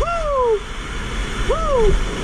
Woo! Woo!